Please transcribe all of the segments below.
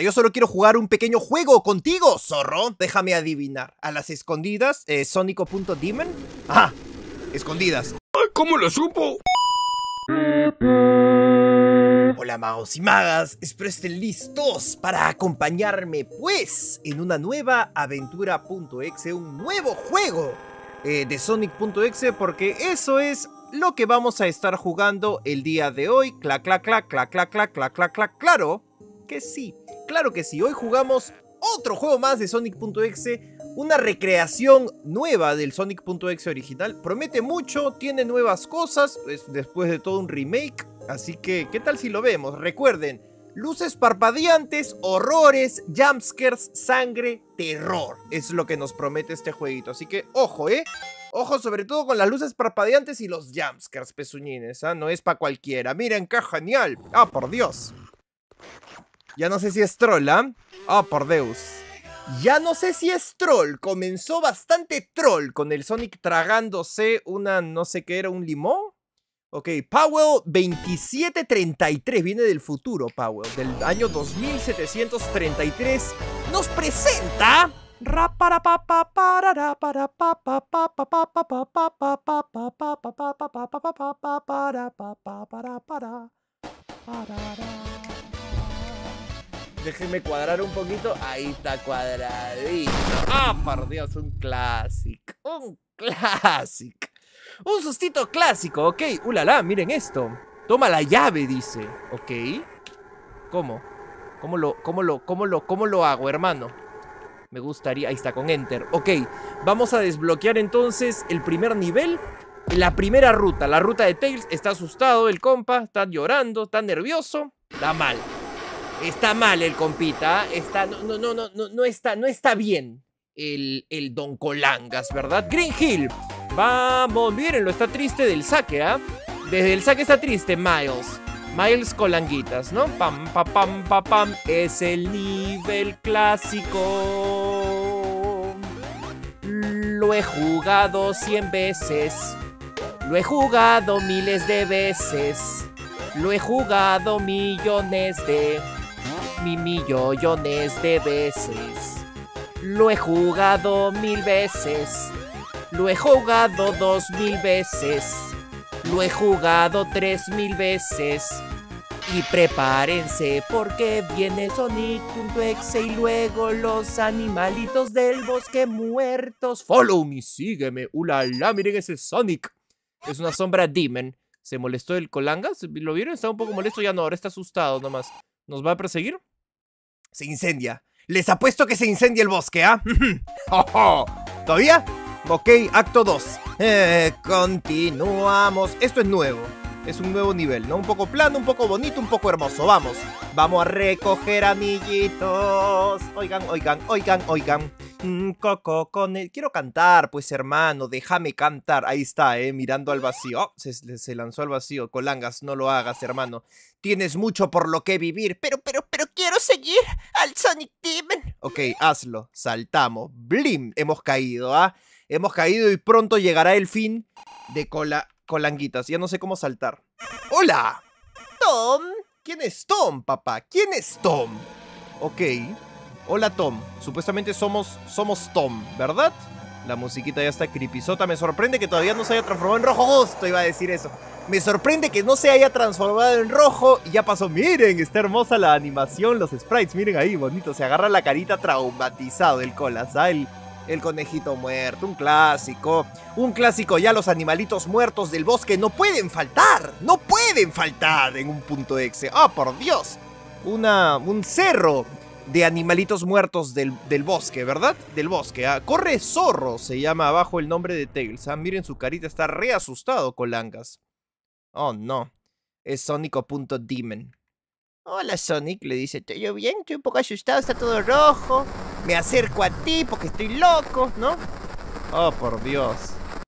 Yo solo quiero jugar un pequeño juego contigo, zorro. Déjame adivinar. A las escondidas, eh, Sónico.demon. Ah, escondidas. ¿Cómo lo supo? Hola magos y magas, espero estén listos para acompañarme pues en una nueva aventura.exe, un nuevo juego eh, de Sonic.exe porque eso es lo que vamos a estar jugando el día de hoy. Clac, clac, clac, clac, clac, clac, clac, clac, claro que sí, claro que sí. Hoy jugamos otro juego más de Sonic.exe, una recreación nueva del Sonic.exe original. Promete mucho, tiene nuevas cosas, es después de todo un remake. Así que, ¿qué tal si lo vemos? Recuerden, luces parpadeantes, horrores, jumpscares, sangre, terror. Es lo que nos promete este jueguito. Así que, ojo, ¿eh? Ojo sobre todo con las luces parpadeantes y los jumpscares, pezuñines, ¿ah? No es para cualquiera. Miren, qué genial. Ah, por Dios. Ya no sé si es troll, ¿ah? Ah, por Deus. Ya no sé si es troll. Comenzó bastante troll con el Sonic tragándose una, no sé qué era, un limón. Ok, Powell 2733, viene del futuro, Powell, del año 2733, nos presenta... Déjenme cuadrar un poquito. Ahí está cuadradito. ¡Ah, por Dios! Un clásico. Un clásico. Un sustito clásico, ok. ¡Ulala! Miren esto. Toma la llave, dice. Ok. ¿Cómo? ¿Cómo lo, cómo lo, cómo lo, cómo lo hago, hermano? Me gustaría... Ahí está, con Enter. Ok. Vamos a desbloquear entonces el primer nivel. La primera ruta. La ruta de Tails. Está asustado el compa. Está llorando. Está nervioso. Está mal. Está mal el compita. Está, no, no, no, no, no, está, no está bien el, el Don Colangas, ¿verdad? Green Hill. Vamos, mírenlo, está triste del saque, ¿ah? Desde el saque está triste, Miles. Miles Colanguitas, ¿no? Pam, pam, pam, pam, pam. Es el nivel clásico. Lo he jugado cien veces. Lo he jugado miles de veces. Lo he jugado millones de mi millones de veces. Lo he jugado mil veces. Lo he jugado dos mil veces. Lo he jugado tres mil veces. Y prepárense porque viene Sonic.exe y luego los animalitos del bosque muertos. Follow me, sígueme. Ulala, miren ese Sonic. Es una sombra Demon. ¿Se molestó el Colangas? ¿Lo vieron? Estaba un poco molesto, ya no, ahora está asustado nomás. ¿Nos va a perseguir? Se incendia. Les apuesto que se incendia el bosque, ¿ah? ¿Todavía? Ok, acto 2. Eh, continuamos. Esto es nuevo. Es un nuevo nivel, ¿no? Un poco plano, un poco bonito, un poco hermoso. Vamos. Vamos a recoger anillitos. Oigan, oigan, oigan, oigan. Mm, coco con el... Quiero cantar, pues hermano, déjame cantar. Ahí está, eh, mirando al vacío. Oh, se, lanzó al vacío. Colangas, no lo hagas, hermano. Tienes mucho por lo que vivir, pero, pero, pero quiero seguir al Sonic Demon. Ok, hazlo. Saltamos. Blim. Hemos caído, ¿ah? Hemos caído y pronto llegará el fin de cola... colanguitas. Ya no sé cómo saltar. ¡Hola! Tom. ¿Quién es Tom, papá? ¿Quién es Tom? Ok. Hola Tom, supuestamente somos, somos Tom, ¿verdad? La musiquita ya está creepyzota, me sorprende que todavía no se haya transformado en rojo, justo iba a decir eso. Me sorprende que no se haya transformado en rojo. Y ya pasó, miren, está hermosa la animación, los sprites, miren ahí, bonito, se agarra la carita traumatizado el colas, ¿ah? El, conejito muerto, un clásico, un clásico, ya los animalitos muertos del bosque no pueden faltar, no pueden faltar en un punto exe, ah, por Dios, una, un cerro de animalitos muertos del, bosque, ¿verdad? Del bosque. Ah, corre zorro, se llama abajo el nombre de Tails. Ah, miren su carita, está re asustado Colangas. Oh, no. Es Sonico.demon. Hola Sonic, le dice, ¿estoy yo bien? Estoy un poco asustado, está todo rojo. Me acerco a ti porque estoy loco, ¿no? Oh, por Dios.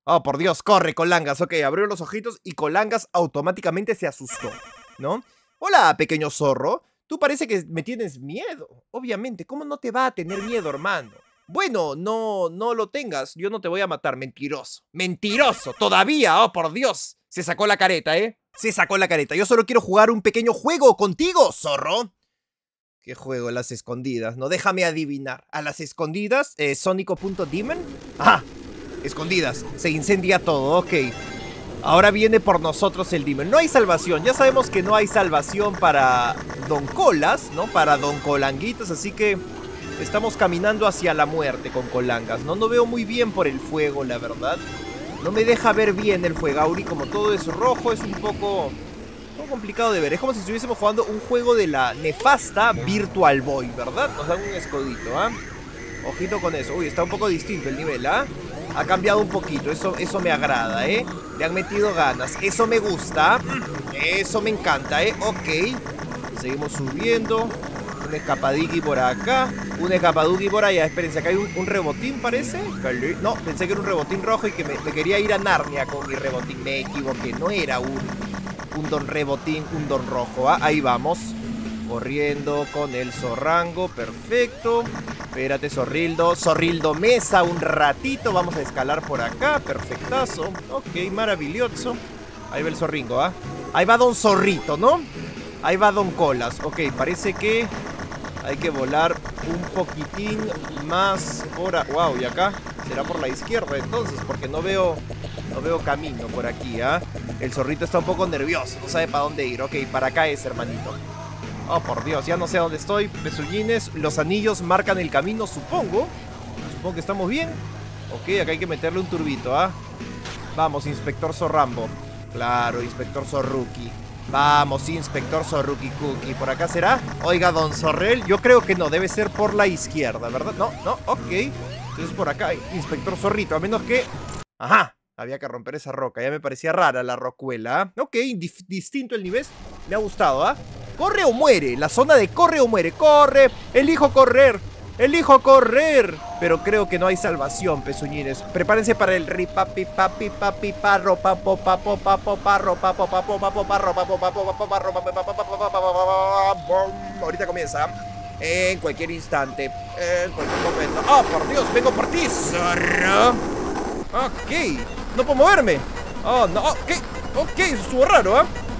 Oh, por Dios, corre Colangas. Ok, abrió los ojitos y Colangas automáticamente se asustó, ¿no? Hola, pequeño zorro. Tú parece que me tienes miedo. Obviamente, ¿cómo no te va a tener miedo, hermano? Bueno, no, no lo tengas. Yo no te voy a matar, mentiroso. Mentiroso, todavía, oh por Dios. Se sacó la careta, ¿eh? Se sacó la careta. Yo solo quiero jugar un pequeño juego contigo, zorro. ¿Qué juego? Las escondidas. No, déjame adivinar. ¿A las escondidas? Eh, ¿Sónico.demon? ¡Ah! Escondidas. Se incendia todo, ok. Ahora viene por nosotros el Demon. No hay salvación. Ya sabemos que no hay salvación para Don Colas, ¿no? Para Don Colanguitas, así que estamos caminando hacia la muerte con Colangas, ¿no? No veo muy bien por el fuego, la verdad. No me deja ver bien el Fuegauri, como todo es rojo, es un poco complicado de ver. Es como si estuviésemos jugando un juego de la nefasta Virtual Boy, ¿verdad? Nos dan un escodito, ¿ah? Ojito con eso. Uy, está un poco distinto el nivel, ¿ah? Ha cambiado un poquito, eso, eso me agrada, ¿eh? Le han metido ganas, eso me gusta Eso me encanta, ¿eh? Ok Seguimos subiendo Un escapadiki por acá Un escapaduki por allá, espérense, acá hay un, rebotín parece No, pensé que era un rebotín rojo y que me, quería ir a Narnia con mi rebotín Me equivoqué, no era un, un don rebotín, un don rojo ¿ah? Ahí vamos Corriendo con el zorrango, perfecto Espérate, Zorrildo. Zorrildo Mesa, un ratito. Vamos a escalar por acá. Perfectazo. Ok, maravilloso. Ahí va el zorringo, ¿ah? Ahí va Don Zorrito, ¿no? Ahí va Don Colas. Ok, parece que hay que volar un poquitín más por... A... Wow, ¿y acá? Será por la izquierda entonces, porque no veo... No veo camino por aquí, ¿ah? El zorrito está un poco nervioso, no sabe para dónde ir. Ok, para acá es, hermanito. Oh, por Dios, ya no sé dónde estoy. Pezullines, los anillos marcan el camino, supongo. Supongo que estamos bien. Ok, acá hay que meterle un turbito, ¿ah? Vamos, Inspector Zorrambo. Claro, Inspector Zorruki. Vamos, Inspector Zorruki Cookie. ¿Por acá será? Oiga, Don Zorrel, yo creo que no, debe ser por la izquierda, ¿verdad? No, no, ok. Entonces por acá, Inspector Zorrito, a menos que... Ajá, había que romper esa roca, ya me parecía rara la rocuela. ¿ah? Ok, distinto el nivel, me ha gustado, ¿ah? Corre o muere. La zona de corre o muere. Corre. Elijo correr. Elijo correr. Pero creo que no hay salvación, pezuñines. Prepárense para el ripapi papi papi parro papo papo papo parro papo papo papo parro papo papo papo parro Ahorita comienza. En cualquier instante. En cualquier momento. ¡Oh, por Dios! ¡Vengo por ti, zorro! Ok. No puedo moverme. Oh, no. Ok. Ok, eso estuvo raro, ¿ah?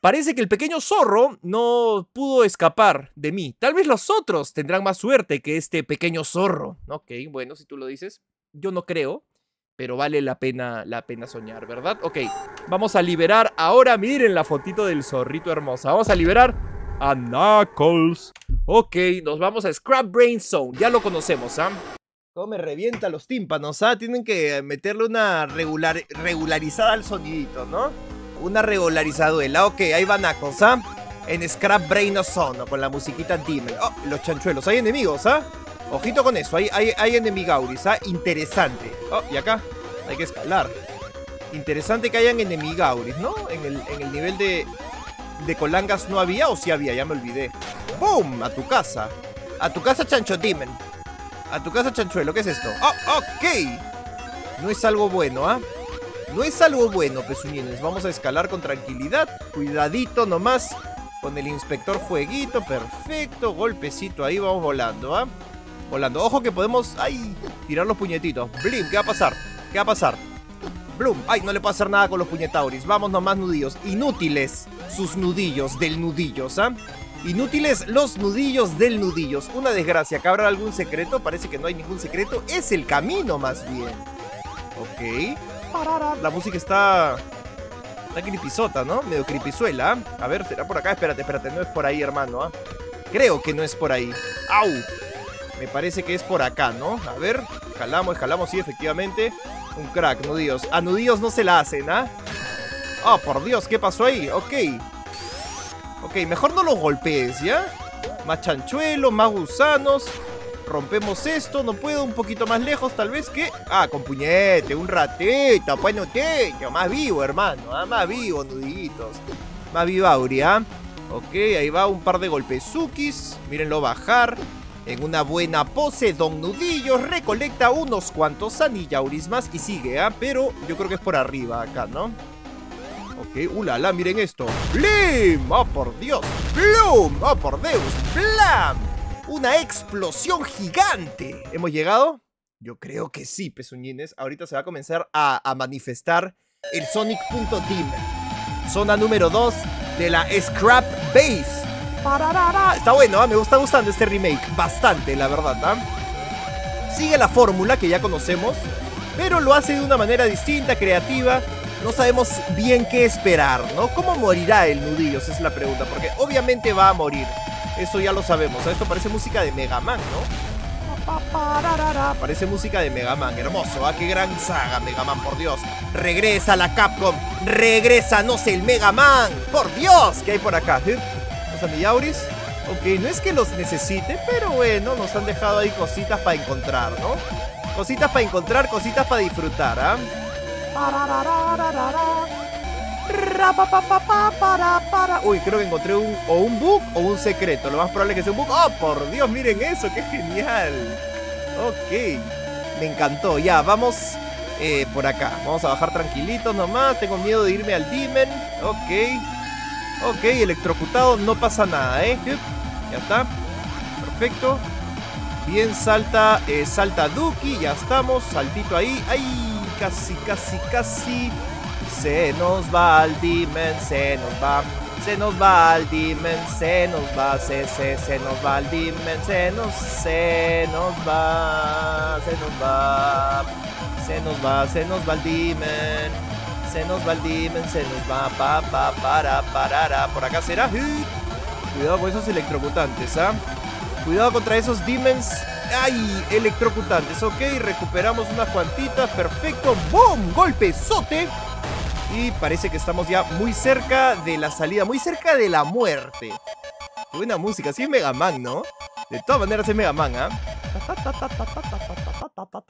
Parece que el pequeño zorro no pudo escapar de mí. Tal vez los otros tendrán más suerte que este pequeño zorro. Ok, bueno, si tú lo dices. Yo no creo, pero vale la pena, la pena soñar, ¿verdad? Ok, vamos a liberar ahora, miren la fotito del zorrito hermosa. Vamos a liberar a Knuckles. Ok, nos vamos a Scrap Brain Zone. Ya lo conocemos, ¿ah? ¿Cómo me revienta los tímpanos, ah? Tienen que meterle una regular, regularizada al sonidito, ¿no? Una regularizaduela. Ok, ahí van a ¿ah? En Scrap Brain Zone, con la musiquita Demon. Oh, los chanchuelos. Hay enemigos, ¿ah? Ojito con eso. Hay, hay, hay enemigauris, ¿ah? Interesante. Oh, y acá hay que escalar. Interesante que hayan enemigauris, ¿no? En el, en el nivel de, de colangas no había o sí había, ya me olvidé. ¡Boom! A tu casa. A tu casa, Chancho Demon. A tu casa, Chanchuelo. ¿Qué es esto? ¡Oh, ok! No es algo bueno, ¿ah? No es algo bueno, pezuñines. Vamos a escalar con tranquilidad. Cuidadito nomás. Con el inspector fueguito. Perfecto. Golpecito ahí. Vamos volando, ¿ah? Volando. Ojo que podemos... ¡Ay! Tirar los puñetitos. Blim. ¿Qué va a pasar? ¿Qué va a pasar? Bloom. ¡Ay! No le puedo hacer nada con los puñetauris. Vamos nomás, nudillos. Inútiles sus nudillos del nudillos, ¿ah? Inútiles los nudillos del nudillos. Una desgracia. ¿Cabrá algún secreto? Parece que no hay ningún secreto. Es el camino, más bien. Ok. La música está... Está creepysota, ¿no? Medio creepyzuela. A ver, será por acá. Espérate, espérate. No es por ahí, hermano. ¿ah? Creo que no es por ahí. ¡Au! Me parece que es por acá, ¿no? A ver. Escalamos, escalamos. Sí, efectivamente. Un crack, nudillos. A nudillos no se la hacen, ¿ah? Oh, por Dios, ¿qué pasó ahí? Ok. Ok, mejor no los golpees, ¿ya? Más chanchuelos, más gusanos. Rompemos esto, no puedo, un poquito más lejos tal vez que... Ah, con puñete, un ratito, pues no Más vivo, hermano, ¿ah? más vivo, nuditos. Más vivo, Aurea. Ok, ahí va un par de golpezukis. Mírenlo bajar. En una buena pose, Don Nudillos recolecta unos cuantos anillauris más y sigue, ¿ah? Pero yo creo que es por arriba acá, ¿no? Ok, ulala, miren esto. ¡Blim! ¡Oh, por Dios! ¡Blum! ¡Oh, por Deus! ¡Blam! ¡Una explosión gigante! ¿Hemos llegado? Yo creo que sí, pezuñines. Ahorita se va a comenzar a, a manifestar el Sonic.dim. Zona número 2 de la Scrap Base. Está bueno, ¿ah? me está gustando este remake. Bastante, la verdad. ¿ah? Sigue la fórmula que ya conocemos, pero lo hace de una manera distinta, creativa. No sabemos bien qué esperar, ¿no? ¿Cómo morirá el nudillo? Esa es la pregunta, porque obviamente va a morir. Eso ya lo sabemos. Esto parece música de Mega Man, ¿no? Parece música de Mega Man, hermoso, ¿ah? Qué gran saga, Mega Man, por Dios. Regresa la Capcom, regresa, no sé, el Mega Man, por Dios. ¿Qué hay por acá? ¿Eh? Los Anillauris. Ok, no es que los necesite, pero bueno, nos han dejado ahí cositas para encontrar, ¿no? Cositas para encontrar, cositas para disfrutar, ¿ah? Uy, creo que encontré un, o un bug o un secreto. Lo más probable es que sea un bug. ¡Oh, por Dios! Miren eso, qué genial. Ok, me encantó. Ya, vamos eh, por acá. Vamos a bajar tranquilitos nomás. Tengo miedo de irme al Demon. Ok. Ok, electrocutado. No pasa nada, ¿eh? Ya está. Perfecto. Bien, salta, eh, salta Duki. Ya estamos. Saltito ahí. ¡Ay! Casi, casi, casi. Se nos va al Dimen, se nos va. Se nos va al Dimen, se nos va, se, se, se nos va al Dimen, se nos, se nos va, se nos va. Se nos va, se nos va al Dimen. Se nos va al Dimen, se nos va, pa, pa, para, parara. Por acá será. Cuidado con esos electrocutantes, ¿ah? Cuidado contra esos demons. ¡Ay! Electrocutantes. Ok, recuperamos unas cuantitas. Perfecto. ¡Boom! Golpezote. Y parece que estamos ya muy cerca de la salida, muy cerca de la muerte. Buena música, sí es Mega Man, ¿no? De todas maneras es Mega Man, ¿ah?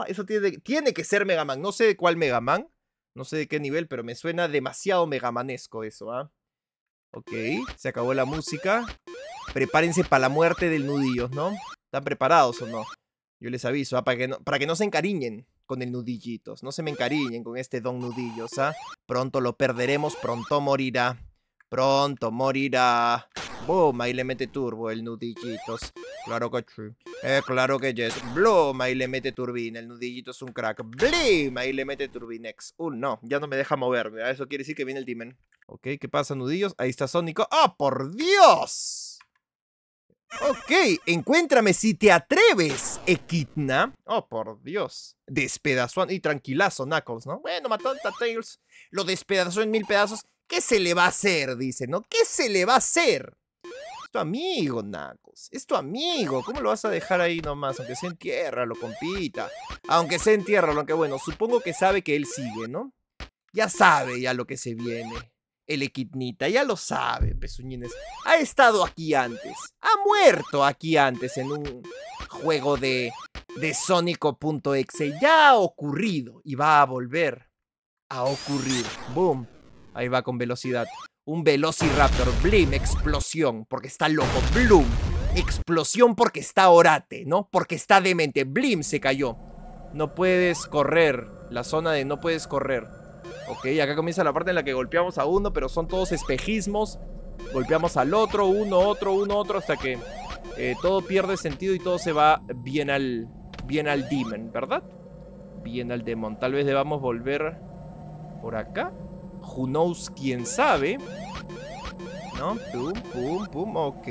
Eso tiene, tiene que ser Mega Man. No sé de cuál Mega Man, no sé de qué nivel, pero me suena demasiado megamanesco eso, ¿ah? Ok, se acabó la música. Prepárense para la muerte del nudillo, ¿no? ¿Están preparados o no? Yo les aviso, ¿ah? para, que no, para que no se encariñen con el nudillitos. No se me encariñen con este don nudillos, ¿ah? Pronto lo perderemos, pronto morirá. Pronto morirá. Boom, ahí le mete turbo el nudillitos. Claro que sí. Eh, claro que yes. Bloom, ahí le mete turbina. El nudillito es un crack. Blim, ahí le mete turbinex. Uh, no, ya no me deja moverme. Eso quiere decir que viene el Demon. Ok, ¿qué pasa, nudillos? Ahí está Sónico. ¡Ah, por Dios! Ok, encuéntrame si te atreves, Equidna. Oh, por Dios. Despedazó y tranquilazo, Knuckles, ¿no? Bueno, mató a Tails. Lo despedazó en mil pedazos. ¿Qué se le va a hacer? Dice, ¿no? ¿Qué se le va a hacer? Es tu amigo, Knuckles. Es tu amigo. ¿Cómo lo vas a dejar ahí nomás? Aunque sea en lo compita. Aunque sea en tierra, lo que bueno. Supongo que sabe que él sigue, ¿no? Ya sabe ya lo que se viene el Equidnita, ya lo sabe, pezuñines. Ha estado aquí antes, ha muerto aquí antes en un juego de, de Sonico.exe. Ya ha ocurrido y va a volver a ocurrir. Boom. Ahí va con velocidad. Un Velociraptor. Blim, explosión, porque está loco. Bloom. Explosión porque está orate, ¿no? Porque está demente. Blim se cayó. No puedes correr. La zona de no puedes correr. Ok, acá comienza la parte en la que golpeamos a uno, pero son todos espejismos. Golpeamos al otro, uno, otro, uno, otro, hasta que eh, todo pierde sentido y todo se va bien al, bien al demon, ¿verdad? Bien al demon. Tal vez debamos volver por acá. Who knows, quién sabe. ¿No? Pum, pum, pum, ok.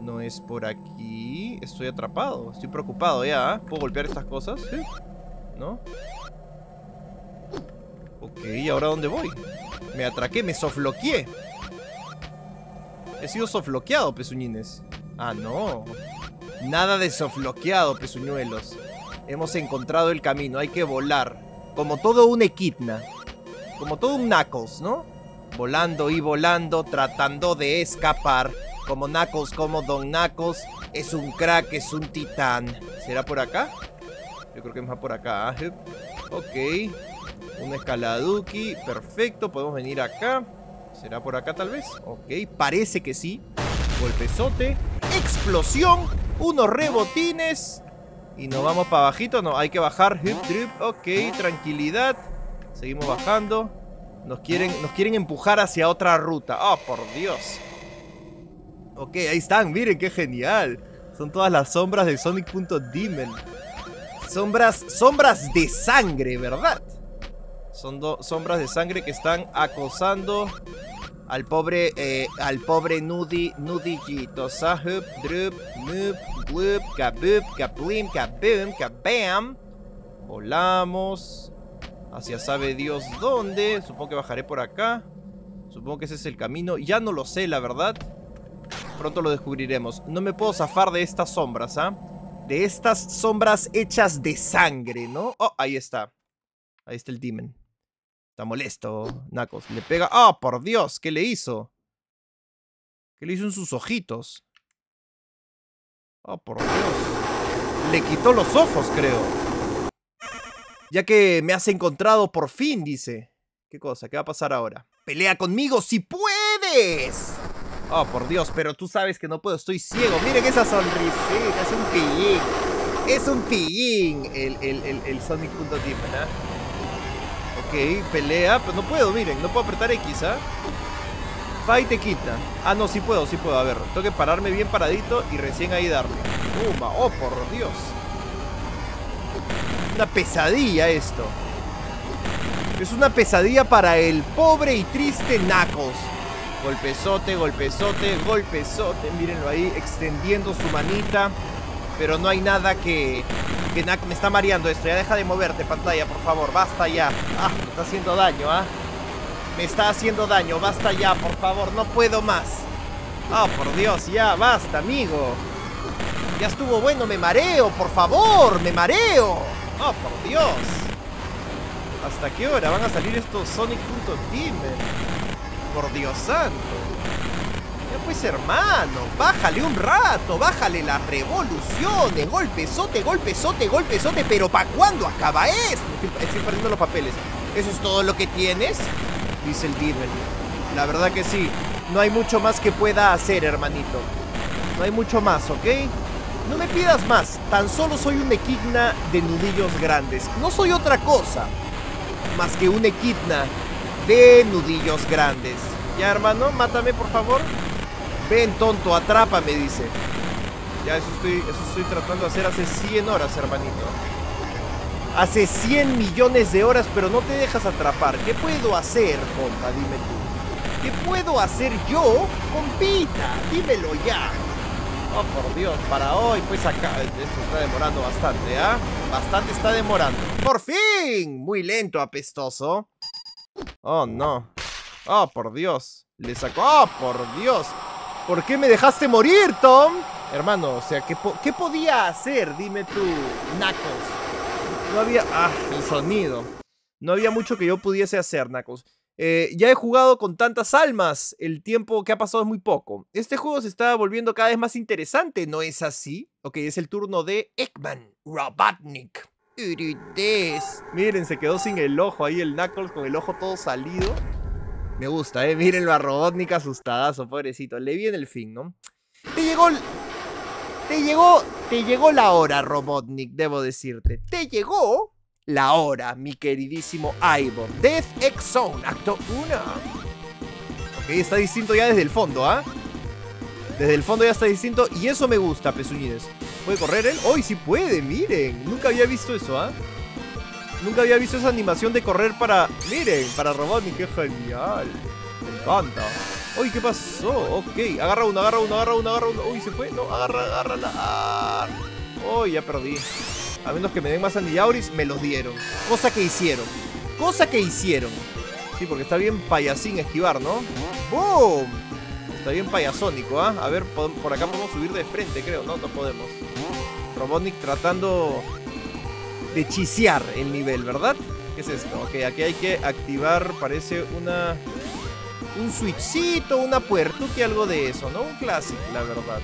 No es por aquí. Estoy atrapado. Estoy preocupado ya. ¿Puedo golpear estas cosas? ¿Sí? ¿No? Ok, ¿y ahora dónde voy? Me atraqué, me sofloqueé. He sido sofloqueado, pezuñines. Ah, no. Nada de sofloqueado, pezuñuelos. Hemos encontrado el camino, hay que volar. Como todo un equidna. Como todo un Knuckles, ¿no? Volando y volando, tratando de escapar. Como Knuckles, como Don Knuckles. Es un crack, es un titán. ¿Será por acá? Yo creo que más por acá. Ok. Una escaladuki, perfecto, podemos venir acá. ¿Será por acá tal vez? Ok, parece que sí. Golpezote, explosión unos rebotines. Y nos vamos para bajito. No, hay que bajar. Drip. Ok, tranquilidad. Seguimos bajando. Nos quieren, nos quieren empujar hacia otra ruta. Oh, por Dios. Ok, ahí están. Miren qué genial. Son todas las sombras de Sonic.Demon. Sombras, sombras de sangre, ¿verdad? Son dos sombras de sangre que están acosando al pobre, eh, al pobre Nudi. Sahup, drup, nup, blup, kabup, kaplim, kaboom, kabam. Volamos. Hacia sabe Dios dónde. Supongo que bajaré por acá. Supongo que ese es el camino. Ya no lo sé, la verdad. Pronto lo descubriremos. No me puedo zafar de estas sombras, ¿ah? De estas sombras hechas de sangre, ¿no? Oh, ahí está. Ahí está el demon. Está molesto, Nacos. Le pega... ¡Ah, por Dios! ¿Qué le hizo? ¿Qué le hizo en sus ojitos? ¡Oh, por Dios! Le quitó los ojos, creo. Ya que me has encontrado por fin, dice. ¿Qué cosa? ¿Qué va a pasar ahora? ¡Pelea conmigo si puedes! Oh, por Dios, pero tú sabes que no puedo, estoy ciego. Miren esa sonrisita, es un pillín. Es un pillín el, el, el, el ¿verdad? Ok, pelea, pero no puedo, miren, no puedo apretar X, ¿ah? Fight te quita. Ah, no, sí puedo, sí puedo. A ver, tengo que pararme bien paradito y recién ahí darle. oh, por Dios. Una pesadilla esto. Es una pesadilla para el pobre y triste Knuckles. Golpezote, golpezote, golpezote. Mírenlo ahí, extendiendo su manita. Pero no hay nada que... Que me está mareando esto. Ya deja de moverte, pantalla, por favor. Basta ya. Ah, me está haciendo daño, ¿ah? Me está haciendo daño. Basta ya, por favor. No puedo más. Ah, por Dios, ya, basta, amigo. Ya estuvo bueno, me mareo, por favor, me mareo. Oh, por Dios. ¿Hasta qué hora van a salir estos Sonic.team? Por Dios santo. Pues hermano, bájale un rato, bájale las revoluciones, golpezote, golpezote, golpezote, pero ¿para cuándo acaba esto? Estoy, perdiendo los papeles. ¿Eso es todo lo que tienes? Dice el Demon. La verdad que sí, no hay mucho más que pueda hacer, hermanito. No hay mucho más, ¿ok? No me pidas más, tan solo soy un equidna de nudillos grandes. No soy otra cosa más que un equidna de nudillos grandes. Ya, hermano, mátame, por favor. Ven, tonto, atrápame, dice. Ya, eso estoy, eso estoy tratando de hacer hace 100 horas, hermanito. Hace 100 millones de horas, pero no te dejas atrapar. ¿Qué puedo hacer, compa? Dime tú. ¿Qué puedo hacer yo, compita? Dímelo ya. Oh, por Dios, para hoy, pues acá. Esto está demorando bastante, ¿ah? Bastante está demorando. ¡Por fin! Muy lento, apestoso. Oh, no. Oh, por Dios. Le sacó. Oh, por Dios. ¿Por qué me dejaste morir, Tom? Hermano, o sea, ¿qué, ¿qué podía hacer? Dime tú, Knuckles. No había... Ah, el sonido. No había mucho que yo pudiese hacer, Knuckles. Eh, ya he jugado con tantas almas. El tiempo que ha pasado es muy poco. Este juego se está volviendo cada vez más interesante, ¿no es así? Ok, es el turno de Ekman Robotnik. Miren, se quedó sin el ojo ahí el Knuckles con el ojo todo salido. Me gusta, eh. Mírenlo a Robotnik asustadazo, pobrecito. Le viene el fin, ¿no? Te llegó. Te llegó. Te llegó la hora, Robotnik, debo decirte. Te llegó la hora, mi queridísimo Ivor. Death X Zone, acto 1. Ok, está distinto ya desde el fondo, ¿ah? Desde el fondo ya está distinto y eso me gusta, pezuñines. ¿Puede correr él? ¡Hoy sí puede! Miren, nunca había visto eso, ¿ah? Nunca había visto esa animación de correr para... Miren, para Robotnik, qué genial. Me encanta. Uy, ¿qué pasó? Ok, agarra uno, agarra uno, agarra uno, agarra uno. Uy, ¿se fue? No, agarra, agarra la... Uy, ya perdí. A menos que me den más Auris, me los dieron. Cosa que hicieron. Cosa que hicieron. Sí, porque está bien payasín esquivar, ¿no? ¡Boom! Está bien payasónico, ¿ah? A ver, por acá podemos subir de frente, creo. No, no podemos. Robotnik tratando de chisear el nivel, ¿verdad? ¿Qué es esto? Ok, aquí hay que activar, parece una... Un switchito, una puertuque, algo de eso, ¿no? Un clásico, la verdad.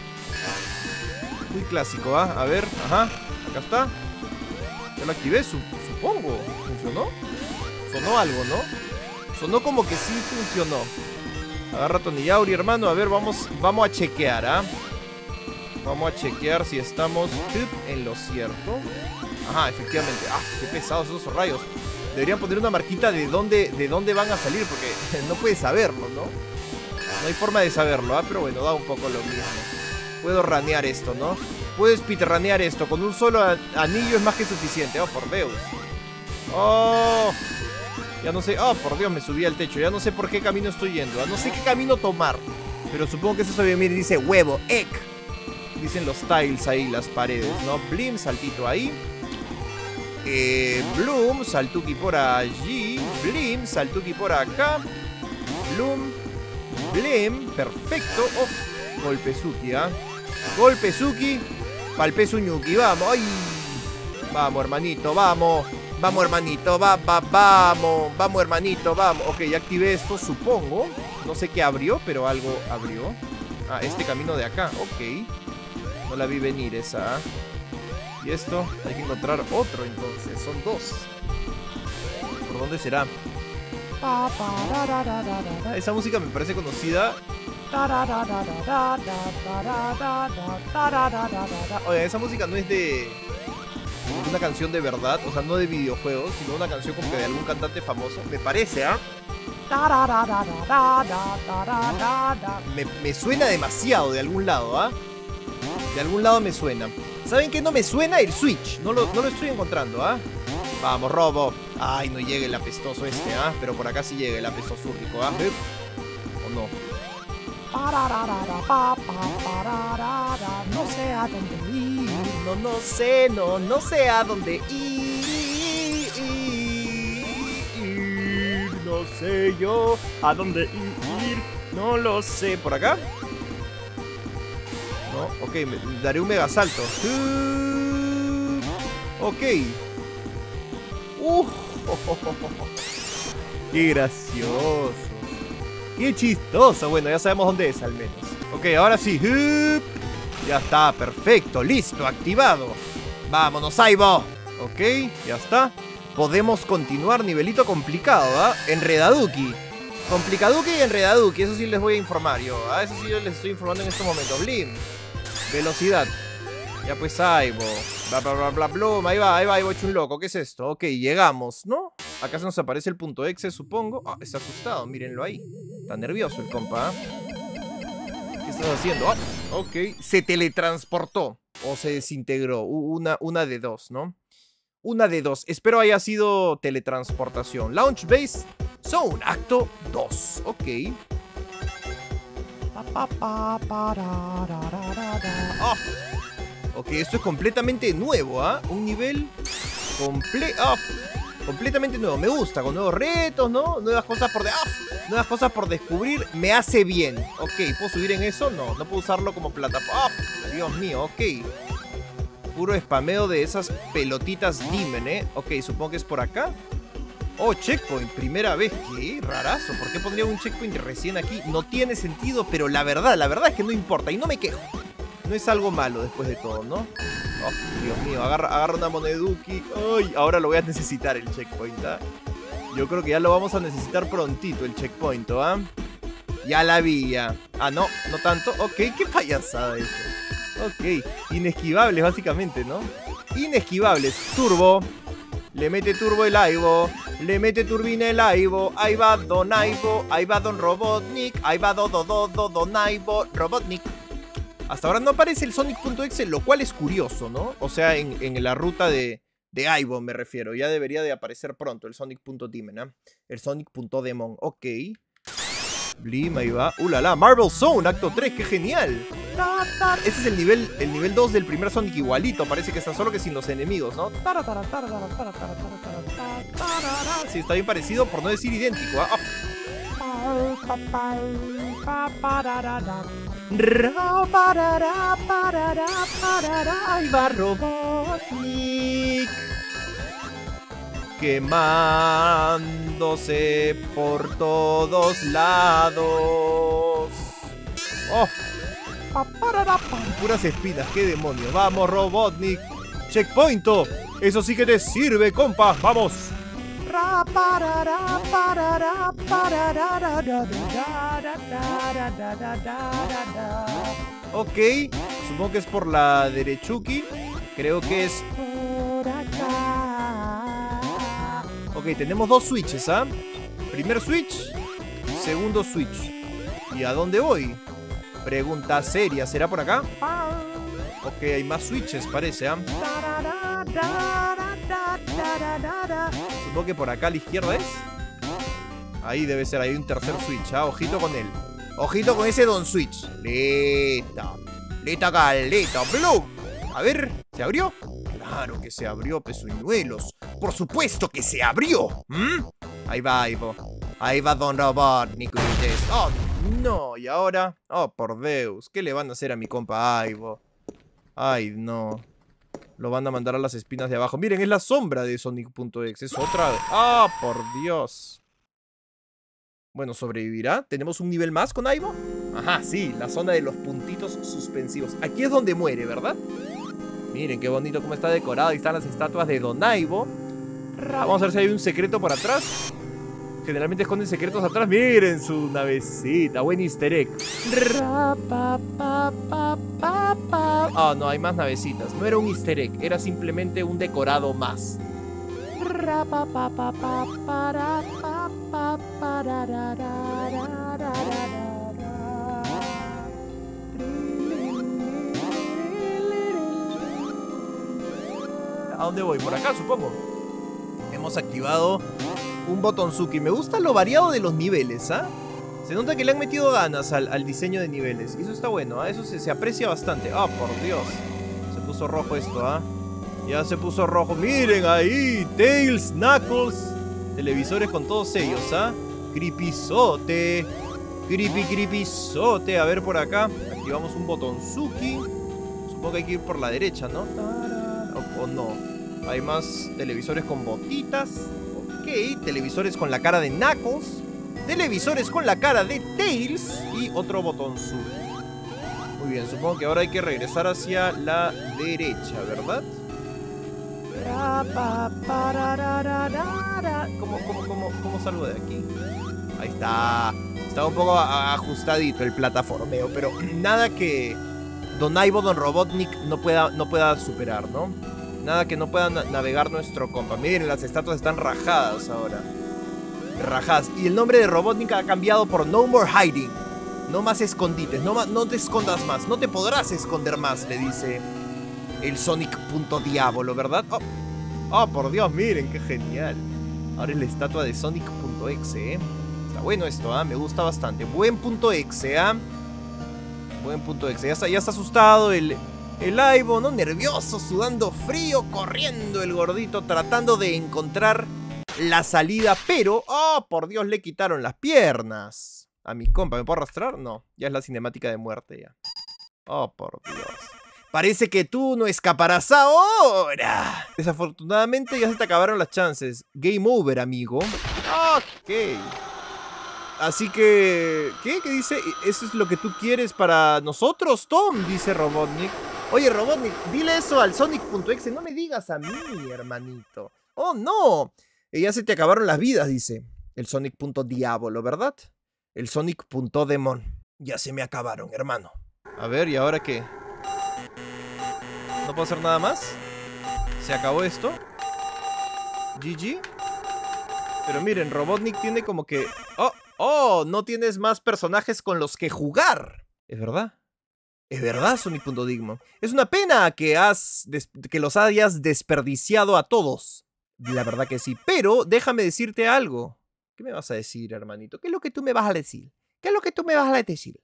Muy clásico, ¿ah? A ver, ajá, acá está. Ya lo activé, supongo. ¿Funcionó? Sonó algo, ¿no? Sonó como que sí funcionó. Agarra Tonillauri, hermano. A ver, vamos, vamos a chequear, ¿ah? Vamos a chequear si estamos en lo cierto. Ajá, efectivamente. Ah, qué pesados esos rayos. Deberían poner una marquita de dónde, de dónde van a salir, porque no puedes saberlo, ¿no? No hay forma de saberlo, ¿ah? Pero bueno, da un poco lo mismo. Puedo ranear esto, ¿no? Puedes speedrunear esto. Con un solo anillo es más que suficiente. Oh, por Deus. Oh. Ya no sé. Oh, por Dios, me subí al techo. Ya no sé por qué camino estoy yendo. No sé qué camino tomar. Pero supongo que eso ve bien. Dice huevo, egg. Dicen los tiles ahí, las paredes, ¿no? Blim, saltito ahí. Eh, Bloom, Saltuki por allí. Blim, Saltuki por acá. Bloom, Blim, perfecto. Oh, Golpezuki, ¿ah? Golpezuki, Palpezuñuki, vamos. ¡Ay! Vamos, hermanito, vamos. Vamos, hermanito, va, va, vamos. Vamos, hermanito, vamos. Ok, ya activé esto, supongo. No sé qué abrió, pero algo abrió. Ah, este camino de acá, ok. No la vi venir esa. ¿Ah? Y esto, hay que encontrar otro entonces. Son dos. ¿Por dónde será? Esa música me parece conocida. Oye, esa música no es de una canción de verdad, o sea, no de videojuegos, sino una canción como que de algún cantante famoso. Me parece, ¿ah? Me, me, suena demasiado de algún lado, ¿ah? De algún lado me suena. ¿Saben qué no me suena? El Switch. No lo, no lo estoy encontrando, ¿ah? Vamos, robo. Ay, no llega el apestoso este, ¿ah? Pero por acá sí llega el apestoso único, ¿ah? ¿O no? No sé a dónde ir. No, no sé, no, no sé a dónde ir. No sé yo a dónde ir. No lo sé. ¿Por acá? Ok, me daré un mega salto. Ok. Uh, Qué gracioso. Qué chistoso. Bueno, ya sabemos dónde es al menos. Ok, ahora sí. Ya está, perfecto, listo, activado. Vámonos, Aibo. Ok, ya está. Podemos continuar nivelito complicado, ¿ah? Enredaduki. Complicaduki y enredaduki, eso sí les voy a informar yo. ¿ah? Eso sí yo les estoy informando en estos momentos. Blim. Velocidad. Ya pues, Aibo. Bla, bla, bla, bla, bla, Ahí va, ahí va, ahí va hecho un loco. ¿Qué es esto? Ok, llegamos, ¿no? Acá se nos aparece el punto exe, supongo. Ah, está asustado, mírenlo ahí. Está nervioso el compa. ¿Qué estás haciendo? Ah, ok, se teletransportó. O se desintegró. Una, una de dos, ¿no? Una de dos. Espero haya sido teletransportación. Launch Base Zone, acto 2. Ok. Ok, esto es completamente nuevo, ¿ah? Un nivel comple completamente nuevo. Me gusta, con nuevos retos, ¿no? Nuevas cosas por de nuevas cosas por descubrir. Me hace bien. Ok, ¿puedo subir en eso? No, no puedo usarlo como plataforma. Dios mío, ok. Puro spameo de esas pelotitas Demon, ¿eh? Ok, supongo que es por acá. Oh, checkpoint, primera vez. Qué rarazo. ¿Por qué pondría un checkpoint recién aquí? No tiene sentido, pero la verdad, la verdad es que no importa. Y no me quejo. No es algo malo después de todo, ¿no? Oh, Dios mío, agarra, agarra una moneduki. Ay, ahora lo voy a necesitar el checkpoint, ¿ah? Yo creo que ya lo vamos a necesitar prontito el checkpoint, ¿ah? Ya la vi, ya. Ah, no, no tanto. Ok, qué payasada eso. Ok, inesquivables básicamente, ¿no? Inesquivables. Turbo. Le mete turbo el Aibo. Le mete turbina el Aibo. Ahí va Don Aibo. Ahí va Don Robotnik. Ahí va Don Do Don Aibo. Robotnik. Hasta ahora no aparece el Sonic.exe, lo cual es curioso, ¿no? O sea, en, la ruta de, de Aibo me refiero. Ya debería de aparecer pronto el Sonic.demon, ¿eh? El Sonic.demon. Ok. Blim, ahí va. ¡Uh, la, la! Marvel Zone, acto 3, qué genial. Este es el nivel, el nivel 2 del primer Sonic igualito. Parece que está solo que sin los enemigos, ¿no? Sí, está bien parecido, por no decir idéntico. ¿ah? Ahí va Robotnik quemándose por todos lados. ¡Oh! Puras espinas, qué demonios. Vamos, Robotnik. Checkpoint. Eso sí que te sirve, compa. Vamos. Ok, supongo que es por la derechuki. Creo que es... Ok, tenemos dos switches, ¿ah? Primer switch, segundo switch. ¿Y a dónde voy? Pregunta seria, ¿será por acá? Ok, hay más switches, parece, ¿ah? Que por acá a la izquierda es. Ahí debe ser, hay un tercer switch, ¿ah? Ojito con él. Ojito con ese Don Switch. Listo. Listo listo. Blue. A ver, ¿se abrió? Claro que se abrió, pezuñuelos. Por supuesto que se abrió. ¿Mm? Ahí va, Ivo. Ahí va Don Robotnik. Oh, no. ¿Y ahora? Oh, por Deus. ¿Qué le van a hacer a mi compa Ivo? Ay, no. Lo van a mandar a las espinas de abajo. Miren, es la sombra de Sonic.exe. Es otra. ¡Ah, por Dios! Bueno, ¿sobrevivirá? ¿Tenemos un nivel más con Aibo? Ajá, sí, la zona de los puntitos suspensivos. Aquí es donde muere, ¿verdad? Miren qué bonito cómo está decorado. Ahí están las estatuas de Don Aibo. Vamos a ver si hay un secreto por atrás. Generalmente esconden secretos atrás. Miren su navecita. Buen easter egg. Ah, no, hay más navecitas. No era un easter egg. Era simplemente un decorado más. ¿A dónde voy? Por acá, supongo. Hemos activado un botonzuki. Me gusta lo variado de los niveles, ¿ah? Se nota que le han metido ganas al, diseño de niveles. Y eso está bueno, ¿ah? Eso se, aprecia bastante. Ah, por Dios. Se puso rojo esto, ¿ah? Ya se puso rojo. Miren ahí. Tails, Knuckles. Televisores con todos ellos, ¿ah? Creepyzote. Creepy, creepyzote. A ver por acá. Activamos un botonzuki. Supongo que hay que ir por la derecha, ¿no? O, no. Hay más televisores con botitas. Televisores con la cara de Knuckles. Televisores con la cara de Tails. Y otro botonzuki. Muy bien, supongo que ahora hay que regresar hacia la derecha, ¿verdad? ¿Cómo, cómo, cómo, cómo salgo de aquí? Ahí está. Está un poco ajustadito el plataformeo, pero nada que Don Ivo, Don Robotnik no pueda, no pueda superar, ¿no? Nada que no pueda navegar nuestro compa. Miren, las estatuas están rajadas ahora. Rajadas. Y el nombre de Robotnik ha cambiado por No More Hiding. No más escondites. No, no te escondas más. No te podrás esconder más, le dice el Sonic punto diablo, ¿verdad? Oh. oh. por Dios, miren, qué genial. Ahora es la estatua de Sonic.exe, ¿eh? Está bueno esto, ¿ah? Me gusta bastante. Buen punto exe, ¿ah? Buen punto exe. Ya está, ya está asustado el, el Ivo, ¿no? Nervioso, sudando frío, corriendo el gordito, tratando de encontrar la salida, pero... ¡Oh, por Dios! Le quitaron las piernas. A mi compa, ¿me puedo arrastrar? No, ya es la cinemática de muerte ya. Oh, por Dios. Parece que tú no escaparás ahora. Desafortunadamente ya se te acabaron las chances. Game over, amigo. Ok. Así que... ¿Qué? ¿Qué dice? ¿Eso es lo que tú quieres para nosotros, Tom? Dice Robotnik. Oye, Robotnik, dile eso al Sonic.exe. No me digas a mí, hermanito. Oh, no. Ya se te acabaron las vidas, dice. El Sonic.diablo, ¿verdad? El Sonic.demon. Ya se me acabaron, hermano. A ver, ¿y ahora qué? ¿No puedo hacer nada más? ¿Se acabó esto? GG. Pero miren, Robotnik tiene como que... ¡Oh! ¡Oh! No tienes más personajes con los que jugar. ¿Es verdad? Es verdad, Sonic.digmon. Es una pena que, has que los hayas desperdiciado a todos. La verdad que sí. Pero déjame decirte algo. ¿Qué me vas a decir, hermanito? ¿Qué es lo que tú me vas a decir? ¿Qué es lo que tú me vas a decir?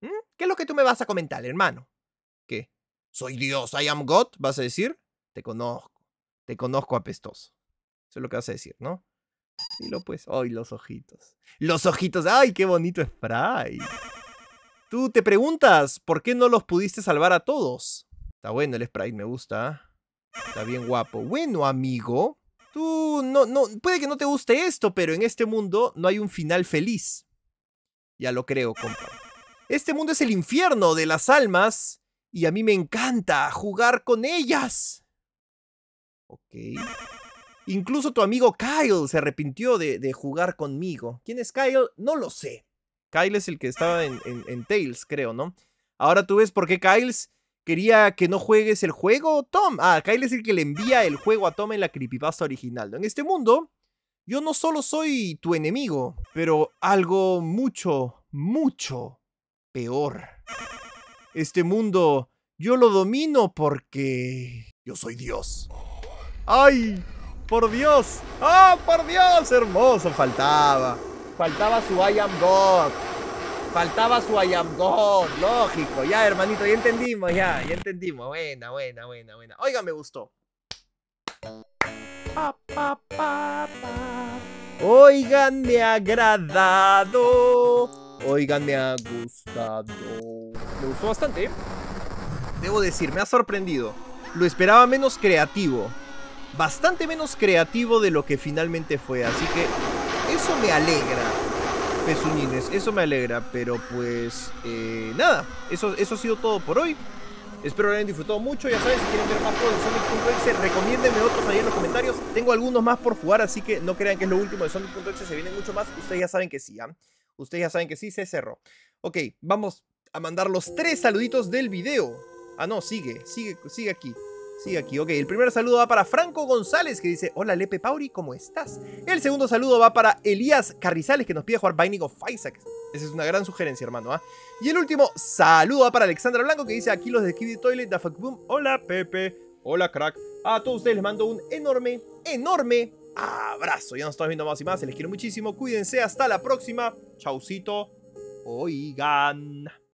¿Mm? ¿Qué es lo que tú me vas a comentar, hermano? ¿Qué? Soy Dios, I am God, vas a decir. Te conozco, te conozco apestoso. Eso es lo que vas a decir, ¿no? Dilo pues. ¡Ay, los ojitos! ¡Los ojitos! ¡Ay, qué bonito spray! Tú te preguntas, ¿por qué no los pudiste salvar a todos? Está bueno el spray, me gusta. Está bien guapo. Bueno, amigo. Tú no, no, puede que no te guste esto, pero en este mundo no hay un final feliz. Ya lo creo, compa. Este mundo es el infierno de las almas y a mí me encanta jugar con ellas. Ok. Incluso tu amigo Kyle se arrepintió de, jugar conmigo. ¿Quién es Kyle? No lo sé. Kyle es el que estaba en, Tails, creo, ¿no? Ahora tú ves por qué Kyles quería que no juegues el juego, Tom. Ah, Kyle es el que le envía el juego a Tom en la creepypasta original. En este mundo, yo no solo soy tu enemigo, pero algo mucho, mucho peor. Este mundo, yo lo domino porque yo soy Dios. ¡Ay! ¡Por Dios! ¡Ah, por Dios! Hermoso, faltaba. Faltaba su I am God. Faltaba su I am God, lógico. Ya, hermanito, ya entendimos, ya, ya entendimos. Buena, buena, buena, buena. Oiga, me gustó. Pa, pa, pa, Oigan, me ha agradado. Oigan, me ha gustado. Me gustó bastante. ¿eh? Debo decir, me ha sorprendido. Lo esperaba menos creativo. Bastante menos creativo de lo que finalmente fue. Así que eso me alegra pezuñines. Eso me alegra, pero pues eh, nada, eso, eso ha sido todo por hoy. Espero lo hayan disfrutado mucho. Ya saben, si quieren ver más juegos de Sonic.exe, recomiéndenme otros ahí en los comentarios. Tengo algunos más por jugar, así que no crean que es lo último de Sonic.exe. Se vienen mucho más. Ustedes ya saben que sí, ¿ah? Ustedes ya saben que sí, se cerró. Ok, vamos a mandar los tres saluditos del video. Ah, no, sigue, sigue, sigue aquí. Sí, aquí, ok. El primer saludo va para Franco González, que dice, hola Lepe Pauri, ¿cómo estás? El segundo saludo va para Elías Carrizales, que nos pide jugar Binding of. Esa es una gran sugerencia, hermano, ¿ah? Y el último saludo va para Alexandra Blanco, que dice, aquí los de Kiddy Toilet, da Boom. Hola Pepe, hola crack. A todos ustedes les mando un enorme, enorme abrazo. Ya nos estamos viendo más y más, se les quiero muchísimo. Cuídense, hasta la próxima. Chaucito. Oigan.